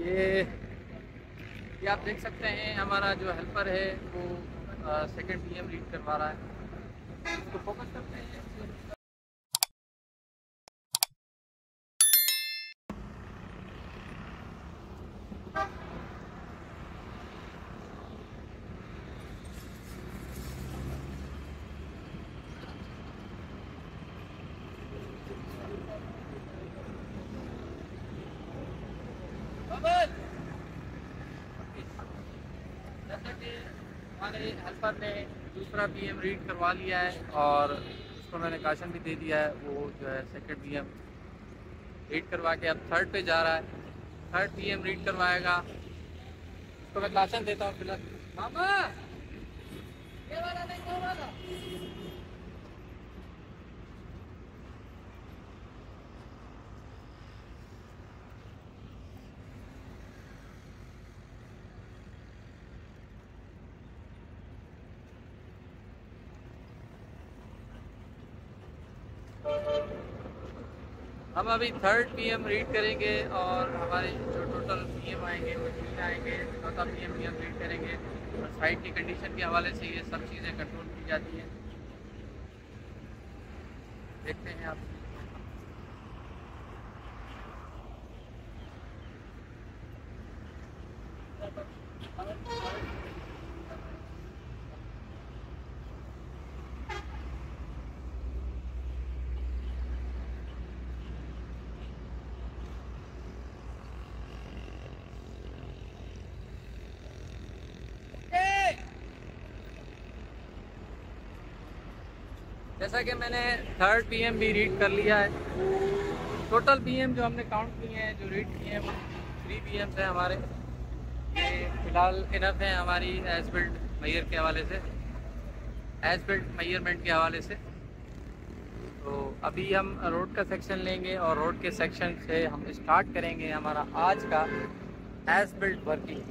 ये ये आप देख सकते हैं, हमारा जो हेल्पर है, वो सेकंड पीएम रीड करवा रहा है। तो फोकस करते हैं। ने दूसरा पीएम रीड करवा लिया है और उसको मैंने काशन भी दे दिया है, वो जो है सेकंड पीएम रीड करवा के अब थर्ड पे जा रहा है। थर्ड पीएम रीड करवाएगा। उसको मैं काशन देता हूँ, फ़िलहाल। मामा ये वाला नहीं। हम अभी थर्ड पीएम रीड करेंगे और हमारे जो टोटल पीएम आएँगे, वो तीन आएँगे, चौथा पीएम पीएम रीड करेंगे। और साइट की कंडीशन के हवाले से ये सब चीज़ें कंट्रोल की जाती हैं। देखते हैं आप। जैसा कि मैंने थर्ड पीएम भी रीड कर लिया है। टोटल पीएम जो हमने काउंट किए हैं, जो रीड किए हैं थ्री पी एम्स हैं हमारे। फ़िलहाल इनफ हैं हमारी एज बिल्ड मैयर के हवाले से। एज बिल्ड मैयरमेंट के हवाले से। तो अभी हम रोड का सेक्शन लेंगे और रोड के सेक्शन से हम स्टार्ट करेंगे हमारा आज का एज बिल्ड वर्किंग